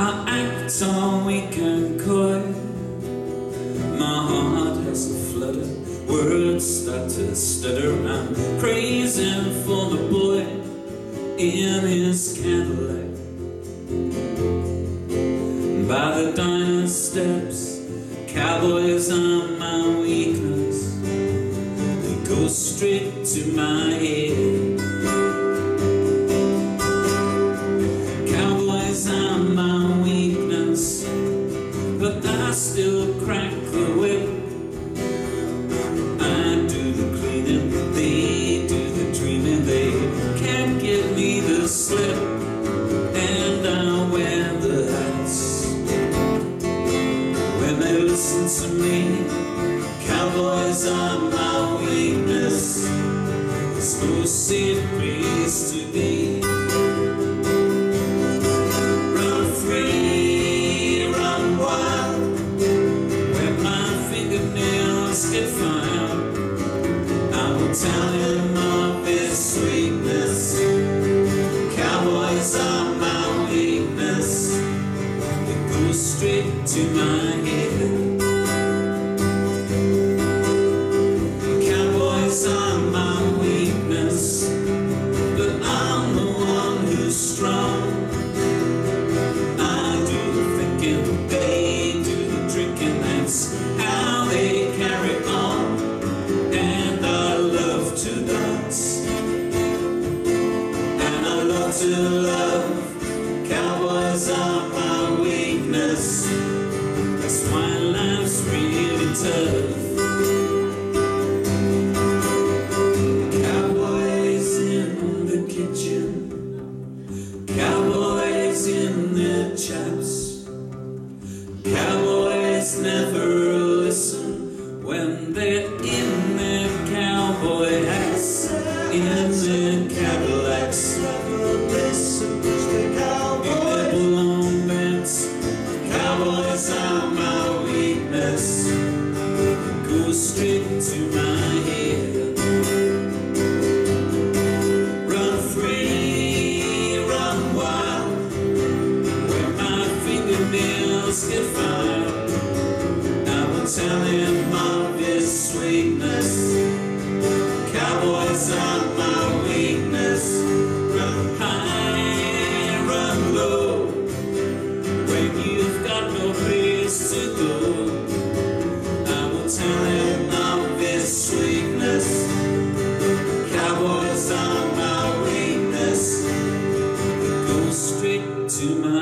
act all weak and coy. My heart has a flutter, words start to stutter. I'm praising for the boy in his Cadillac. By the diner steps, cowboys are my weakness. They go straight to my head. Still crack the whip. I do the cleaning, they do the dreaming, they can't give me the slip, and I wear the hats. When they listen to me, cowboys are my weakness. There's no safe place to be. To my in the kitchen, cowboys in their chaps, cowboys never listen when they're in their cowboy hats, and then Cadillacs. cima.